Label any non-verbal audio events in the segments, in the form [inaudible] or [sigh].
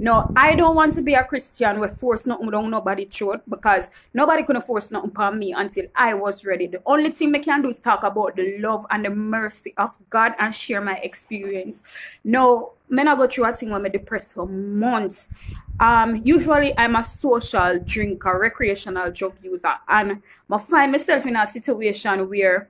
No, I don't want to be a Christian with force nothing on nobody throat because nobody could force nothing upon me until I was ready. The only thing I can do is talk about the love and the mercy of God and share my experience. No, me I go through a thing when I'm depressed for months. Um, usually I'm a social drinker, recreational drug user, and I find myself in a situation where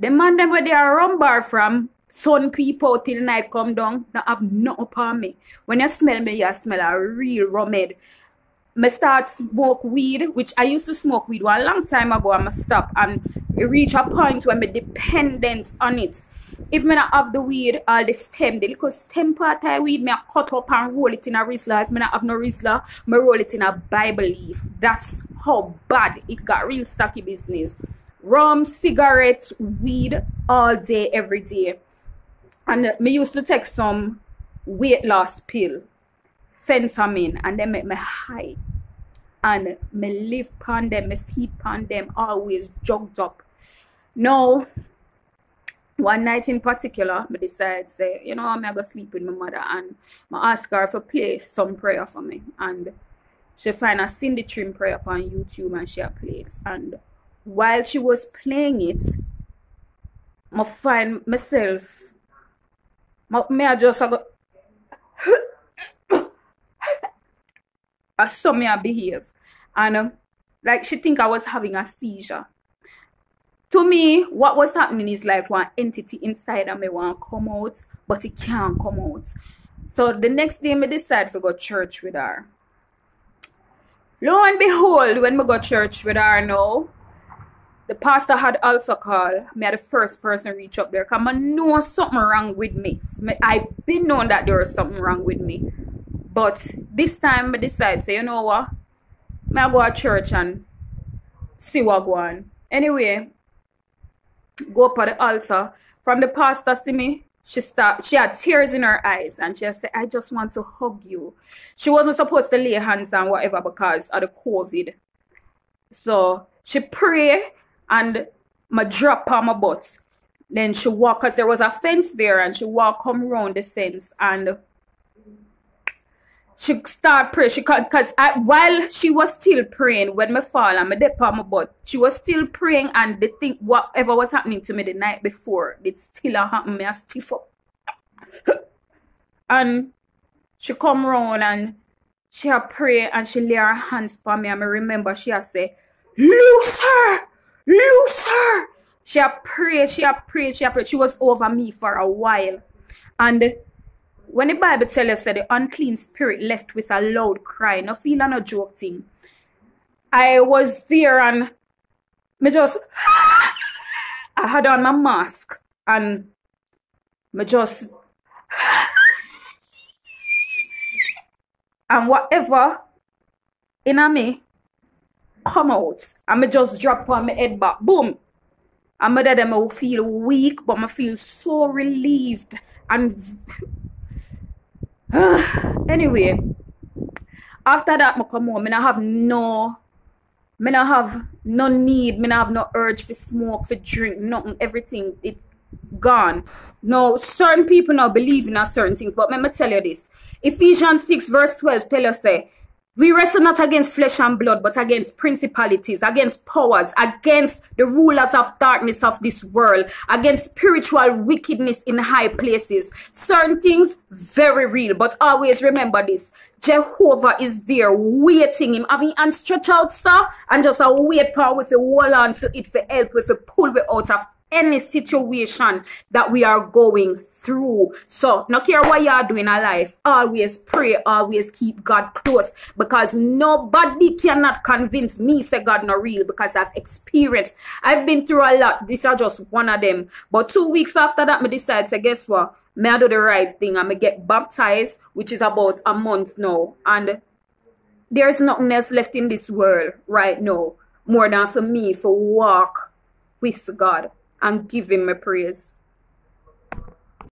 the man them where they are run bar from sun people till night come down, not have no upon me. When you smell me, you smell a real rummed. I start smoke weed, which I used to smoke weed one long time ago. I'm stop and reach a point where I'm dependent on it. If me not have the weed all the stem, the little stem part of weed, me I cut up and roll it in a Rizla. If me not have no Rizla, me roll it in a Bible leaf. That's how bad it got real stocky business. Rum, cigarettes, weed all day, every day. And uh, me used to take some weight loss pill, phentermine, and they make me high. And me live upon them, me feet upon them, always jogged up. Now, one night in particular, I decided say, you know, I'm gonna go sleep with my mother and I ask her to play some prayer for me. And she find a Cindy Trimm prayer on YouTube and she played. And while she was playing it, I find myself may I just go saw me I behave. And um, like she think I was having a seizure. To me, what was happening is like one entity inside of me want come out, but it can't come out. So the next day, me decide to go church with her. Lo and behold, when we go church with her now, the pastor had also called me the first person reach up there because I know something wrong with me. I've been known that there was something wrong with me. But this time I decided, say, you know what? May I go to church and see what go on. Anyway, go up at the altar. From the pastor see me, she start she had tears in her eyes and she said, I just want to hug you. She wasn't supposed to lay hands on whatever because of the COVID. So she prayed and my drop on my butt. Then she walk, cause there was a fence there, and she walk come around the fence, and she start pray. She cause I, while she was still praying, when me fall and me dip on my butt, she was still praying, and the thing whatever was happening to me the night before, it still happened. Me a stiff up, [coughs] and she come around and she a pray and she lay her hands on me, and me remember she a say, "Loose her." Luther! She prayed, she prayed, she prayed. She was over me for a while. And when the Bible tells us that the unclean spirit left with a loud cry, no feel no joke thing. I was there and me just I had on my mask and me just and whatever in me come out and me just drop on my head back. Boom. And my dad I feel weak, but I feel so relieved. And [sighs] anyway, after that I come home, I have no I have no need, I have no urge for smoke, for drink, nothing, everything it gone. No, certain people now believe in certain things, but let me tell you this. Ephesians 6 verse 12 tell us say we wrestle not against flesh and blood, but against principalities, against powers, against the rulers of darkness of this world, against spiritual wickedness in high places. Certain things, very real, but always remember this. Jehovah is there waiting him, having and stretch out, sir, and just a wait power with a wall on to it for help, with a pull me out of any situation that we are going through. So, no care what you are doing in life, always pray, always keep God close because nobody cannot convince me say God not real because I've experienced. I've been through a lot. These are just one of them. But two weeks after that, me decide to guess what? May I do the right thing. I'm gonna get baptized, which is about a month now. And there's nothing else left in this world right now more than for me to walk with God and give him my praise.